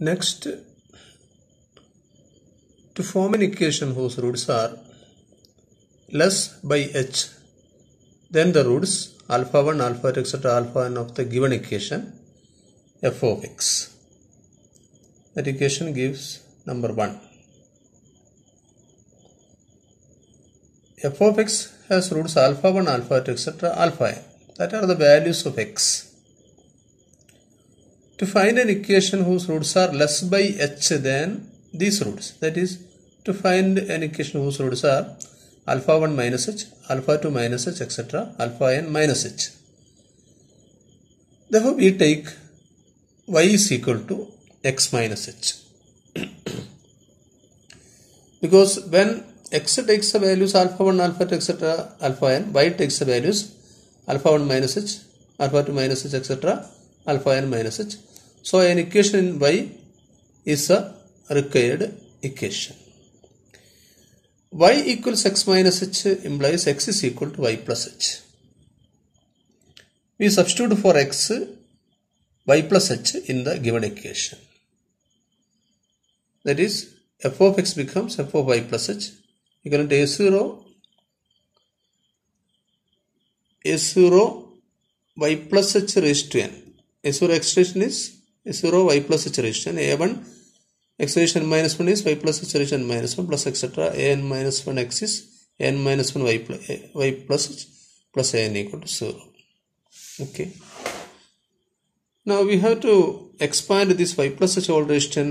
Next, to form an equation whose roots are less by h, then the roots alpha 1, alpha 2, etc. alpha n of the given equation f of x. That equation gives number 1. f of x has roots alpha 1, alpha 2, etc. alpha n. That are the values of x. To find an equation whose roots are less by h than these roots, that is, to find an equation whose roots are alpha 1 minus h, alpha 2 minus h, etc., alpha n minus h. Therefore, we take y is equal to x minus h. because when x takes the values alpha 1, alpha 2, etc., alpha n, y takes the values alpha 1 minus h, alpha 2 minus h, etc., alpha n minus h. So, an equation in y is a required equation. y equals x minus h implies x is equal to y plus h. We substitute for x y plus h in the given equation. That is f of x becomes f of y plus h equal to a0 a0 y plus h raised to n. a0 expression is a0 y plus h raised to n. a1 x raised minus 1 is y plus h raised to n minus 1 plus etc. an minus 1 x is n minus 1 y plus, y plus plus an equal to 0. Okay. Now we have to expand this y plus h whole raised to n,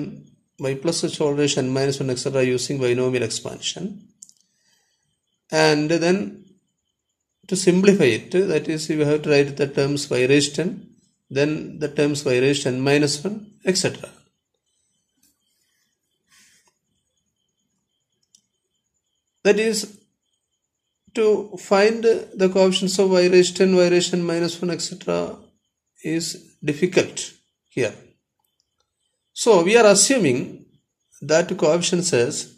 y plus h whole raised to n minus 1 etc. using binomial expansion. And then to simplify it, that is, we have to write the terms y raised to n, then the terms raised to n minus 1, etc. That is, to find the coefficients of y raised to n, y raised minus 1, etc. is difficult here. So, we are assuming that coefficient says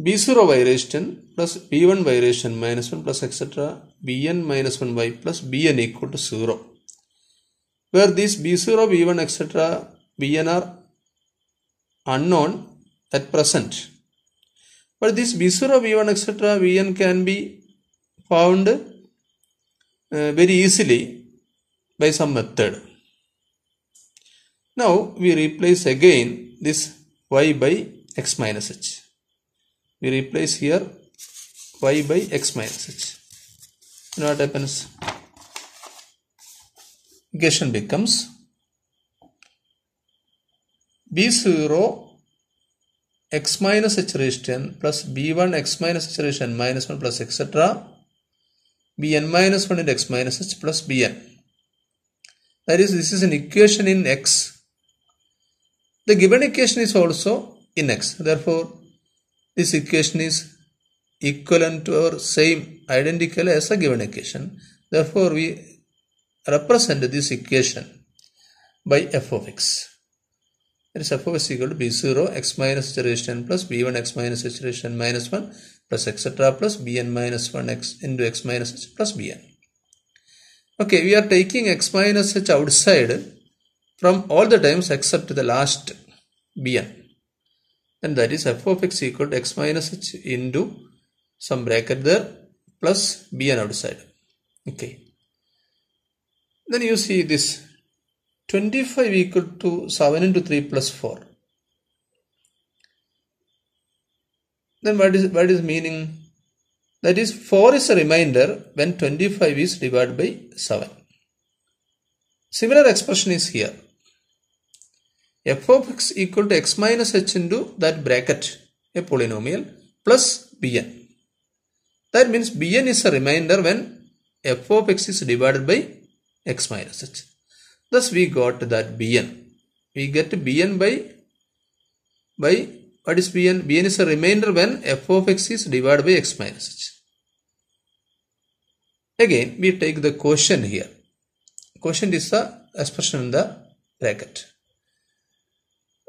b0 y raised to n plus b1 y raised minus 1 plus etc. bn minus 1 y plus bn equal to 0. Where these b0, b1 etc. bn are unknown at present. But this b0, b1 etc. bn can be found uh, very easily by some method. Now we replace again this y by x minus h. We replace here y by x minus h. And what happens? Equation becomes b0 x minus h raised to n plus b1 x minus h raised n minus 1 plus etc. bn minus 1 into x minus h plus bn. That is, this is an equation in x. The given equation is also in x. Therefore, this equation is equivalent to or same identical as a given equation. Therefore, we represent this equation by f of x. That is f of x equal to b0 x minus h raised plus b1 x minus h raised minus 1 plus etc. plus bn minus 1 x into x minus h plus bn. Okay, we are taking x minus h outside from all the terms except the last bn. And that is f of x equal to x minus h into some bracket there plus bn outside. Okay. Then you see this 25 equal to 7 into 3 plus 4. Then what is what is meaning? That is 4 is a remainder when 25 is divided by 7. Similar expression is here. f of x equal to x minus h into that bracket, a polynomial, plus bn. That means bn is a remainder when f of x is divided by x minus h. Thus we got that bn. We get bn by, by what is bn? bn is a remainder when f of x is divided by x minus h. Again, we take the quotient here. Quotient is the expression in the bracket.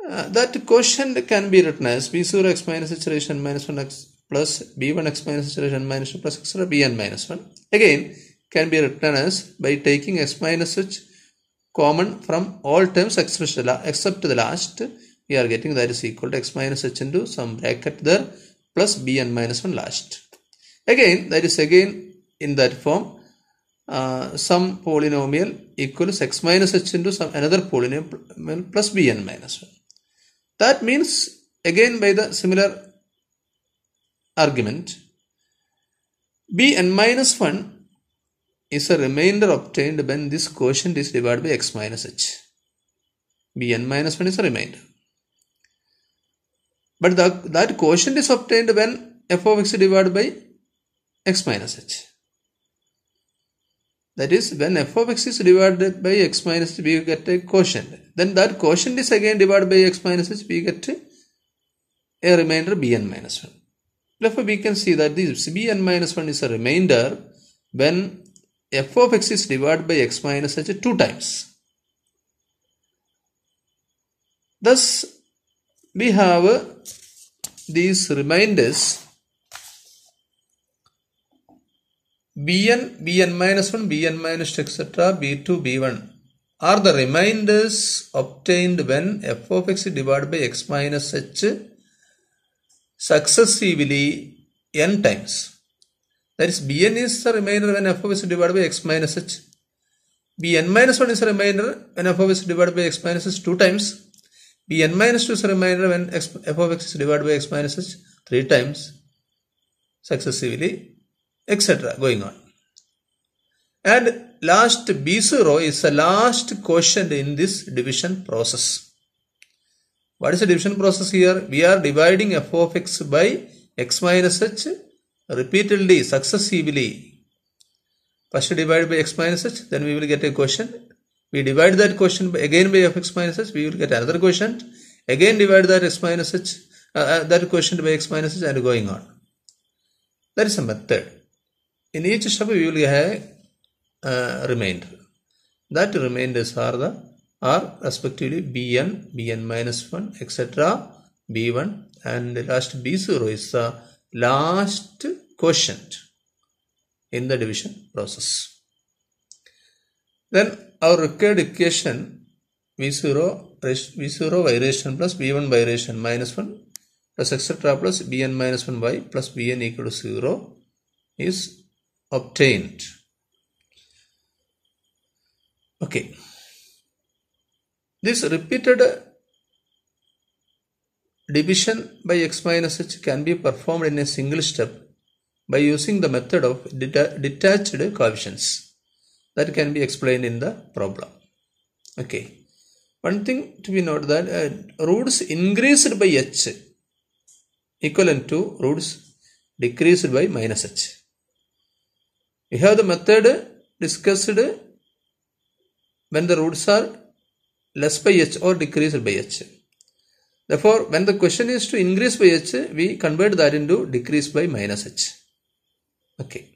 Uh, that quotient can be written as b0 x minus h raised minus 1 x plus b1 x minus h raised minus 2 plus etc. bn minus 1. Again, can be written as by taking x minus h common from all terms except the, except the last we are getting that is equal to x minus h into some bracket there plus bn minus 1 last. Again that is again in that form uh, some polynomial equals x minus h into some another polynomial plus bn minus 1 that means again by the similar argument bn minus 1 is a remainder obtained when this quotient is divided by x minus h. bn minus 1 is a remainder. But the, that quotient is obtained when f of x divided by x minus h. That is, when f of x is divided by x minus h, we get a quotient. Then that quotient is again divided by x minus h, we get a remainder bn minus 1. Therefore, we can see that this bn minus 1 is a remainder when f of x is divided by x minus h two times. Thus, we have these remainders bn, bn minus 1, bn minus 2, etc., b2, b1 are the remainders obtained when f of x divided by x minus h successively n times. That is, bn is the remainder when f of x divided by x minus h. bn minus 1 is the remainder when f of x divided by x minus h two times. bn minus 2 is the remainder when x, f of x is divided by x minus h three times successively, etc. going on. And last b0 is the last quotient in this division process. What is the division process here? We are dividing f of x by x minus h repeatedly, successively. First divided by x minus h, then we will get a quotient. We divide that quotient by, again by f x minus h, we will get another quotient. Again divide that x minus h, uh, uh, that quotient by x minus h and going on. That is a method. In each step we will have a remainder. That remainders are the are respectively bn, bn minus 1, etc., b1 and last b0 is the last quotient in the division process. Then our required equation v0 raised- v0 y raised n plus b1 y raised n minus 1 plus etc plus bn minus 1 y plus bn equal to 0 is obtained. Okay. This repeated division by x minus h can be performed in a single step by using the method of deta- detached coefficients that can be explained in the problem. Okay. One thing to be noted that uh, roots increased by h equivalent to roots decreased by minus h. We have the method discussed when the roots are less by h or decreased by h. Therefore, when the question is to increase by h, we convert that into decrease by minus h. Okay.